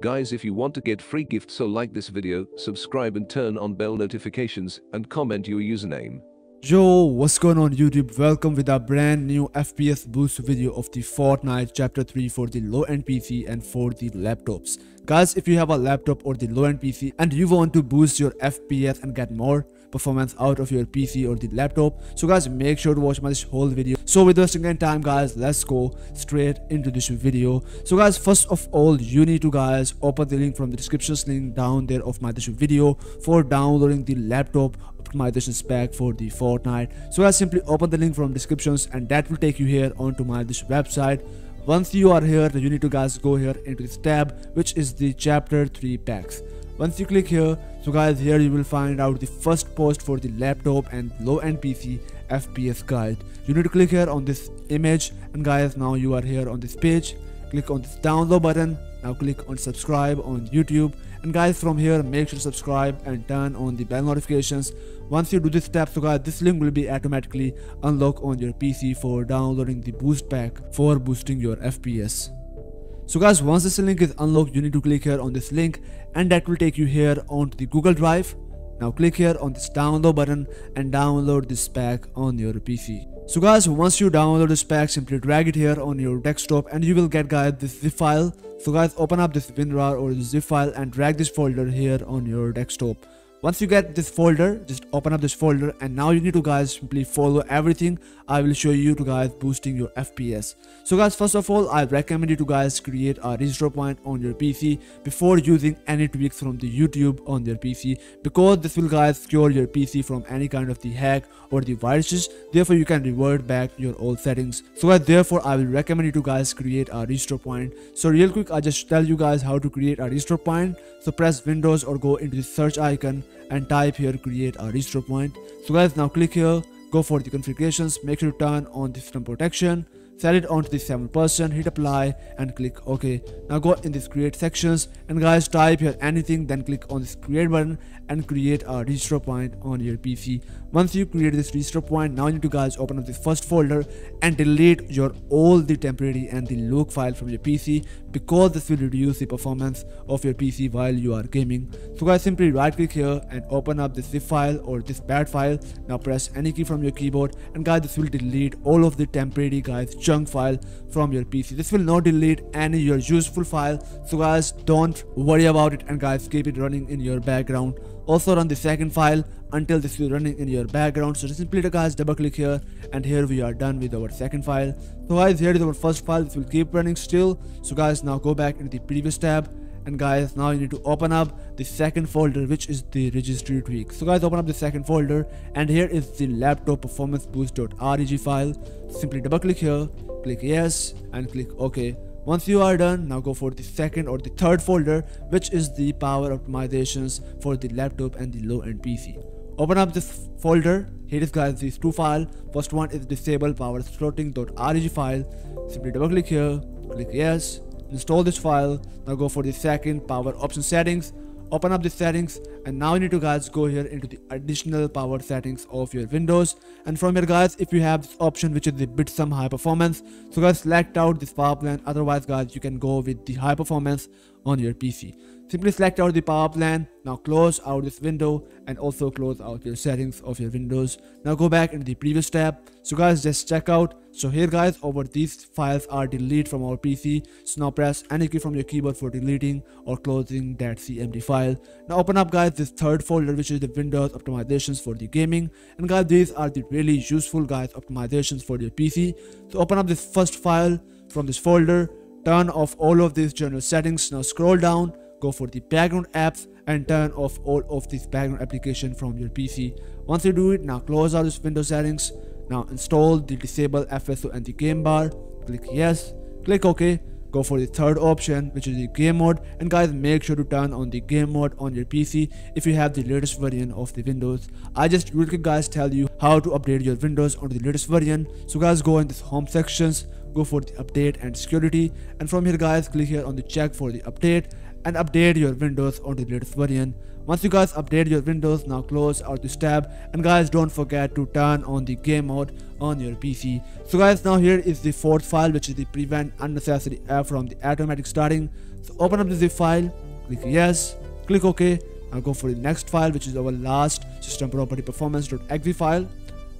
Guys if you want to get free gifts so like this video, subscribe and turn on bell notifications and comment your username. Yo, what's going on YouTube? Welcome with a brand new FPS boost video of the Fortnite chapter 3 for the low-end PC and for the laptops. Guys, if you have a laptop or the low-end PC and you want to boost your FPS and get more performance out of your PC or the laptop, so guys make sure to watch my this whole video. So with wasting any time guys, let's go straight into this video. So guys, first of all, you need to guys open the link from the description link down there of my this video for downloading the laptop optimization pack for the Fortnite. So guys simply open the link from descriptions and that will take you here onto my this website. Once you are here, you need to guys go here into this tab which is the chapter 3 packs. Once you click here, so guys here you will find out the first post for the laptop and low-end PC FPS guide. You need to click here on this image and guys now you are here on this page. Click on this download button. Now click on subscribe on YouTube and guys from here make sure to subscribe and turn on the bell notifications once you do this step so guys this link will be automatically unlocked on your pc for downloading the boost pack for boosting your fps so guys once this link is unlocked you need to click here on this link and that will take you here onto the google drive. Now click here on this download button and download this pack on your pc so guys once you download this pack simply drag it here on your desktop and you will get guys this zip file. So guys open up this WinRAR or zip file and drag this folder here on your desktop once you get this folder just open up this folder and now you need to guys simply follow everything i will show you to guys boosting your fps so guys first of all i recommend you to guys create a restore point on your pc before using any tweaks from the youtube on your pc because this will guys secure your pc from any kind of the hack or the viruses. Therefore you can revert back your old settings. So guys therefore i will recommend you to guys create a restore point. So real quick i just tell you guys how to create a restore point. So press windows or go into the search icon and type here create a restore point. So guys now click here go for the configurations make sure to turn on the system protection set it onto the 7% hit apply and click ok. Now go in this create sections and guys type here anything then click on this create button and create a restore point on your pc once you create this restore point now you need to guys open up the first folder and delete your all the temporary and the local file from your pc because this will reduce the performance of your pc while you are gaming. So guys simply right click here and open up this zip file or this bat file. Now press any key from your keyboard and guys this will delete all of the temporary guys chunk file from your pc this will not delete any your useful file so guys don't worry about it and guys keep it running in your background. Also run the second file until this is running in your background. So simply guys double click here and here we are done with our second file. So guys here is our first file. This will keep running still. So guys now go back into the previous tab and guys now you need to open up the second folder which is the registry tweak so guys open up the second folder and here is the laptop performance boost.reg file simply double click here click yes and click ok once you are done, now go for the second or the third folder, which is the power optimizations for the laptop and the low-end PC. Open up this folder. Here is guys these two files. First one is disable power throttling.reg file. Simply double click here, click yes, install this file. Now go for the second power option settings open up the settings and now you need to guys go here into the additional power settings of your windows and from here guys if you have this option which is the bitsum high performance so guys select out this power plan otherwise guys you can go with the high performance on your pc simply select out the power plan now close out this window and also close out your settings of your windows. Now go back into the previous tab. So guys just check out. So here guys over these files are deleted from our pc so now press any key from your keyboard for deleting or closing that cmd file. Now open up guys this third folder which is the windows optimizations for the gaming. And guys these are the really useful guys optimizations for your pc so open up this first file from this folder. Turn off all of these general settings. Now scroll down go for the background apps and turn off all of this background application from your PC. Once you do it, now close out this window settings. Now install the disable FSO and the game bar. Click yes, click OK. Go for the third option which is the game mode and guys make sure to turn on the game mode on your PC if you have the latest version of the Windows. I just real quick guys tell you how to update your Windows on the latest version. So guys go in this home sections, go for the update and security and from here guys click here on the check for the update and update your windows on the latest version. Once you guys update your windows now close out this tab. And guys don't forget to turn on the game mode on your pc so guys now here is the fourth file which is the prevent unnecessary app from the automatic starting. So open up the zip file click yes click ok now go for the next file which is our last system property performance.exe file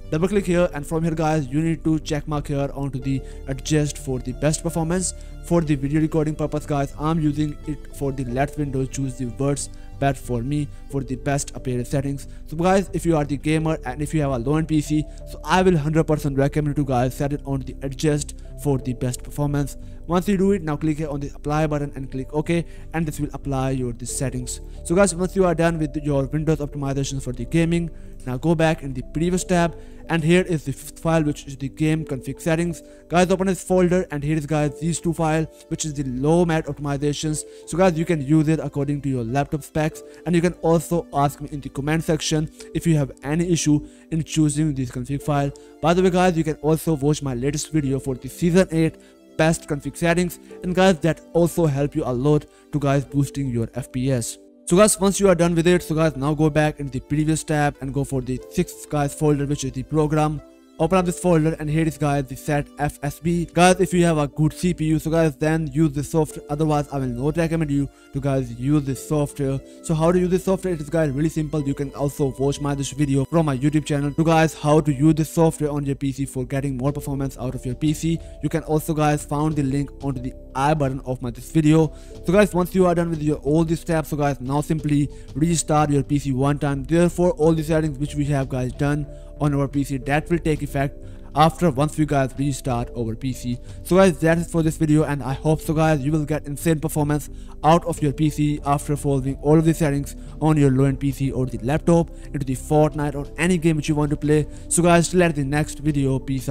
double click here and from here guys you need to check mark here onto the adjust for the best performance. For the video recording purpose guys i'm using it for the left window. Choose the words best for me for the best appearance settings. So guys if you are the gamer and if you have a low-end pc so i will 100% recommend you guys set it on the adjust for the best performance. Once you do it now click here on the apply button and click ok and this will apply your the settings. So guys once you are done with your windows optimizations for the gaming now go back in the previous tab and here is the fifth file which is the game config settings. Guys open this folder and here is guys these two file which is the low mat optimizations. So guys you can use it according to your laptop specs and you can also ask me in the comment section if you have any issue in choosing this config file. By the way guys you can also watch my latest video for the season 8 best config settings and guys that also help you a lot to guys boosting your fps so guys once you are done with it so guys now go back into the previous tab and go for the sixth guys folder which is the program. Open up this folder and here is guys the set fsb guys if you have a good cpu so guys then use this software. Otherwise i will not recommend you to guys use this software. So how to use this software? It is guys really simple. You can also watch my this video from my youtube channel. To guys how to use this software on your pc for getting more performance out of your pc you can also guys found the link onto the i button of my this video so guys once you are done with your all these steps so guys now simply restart your pc one time therefore all the settings which we have guys done on our PC that will take effect after once we guys restart our PC. So guys that is for this video and I hope so guys you will get insane performance out of your PC after following all of the settings on your low-end PC or the laptop into the Fortnite or any game which you want to play. So guys till at the next video peace out.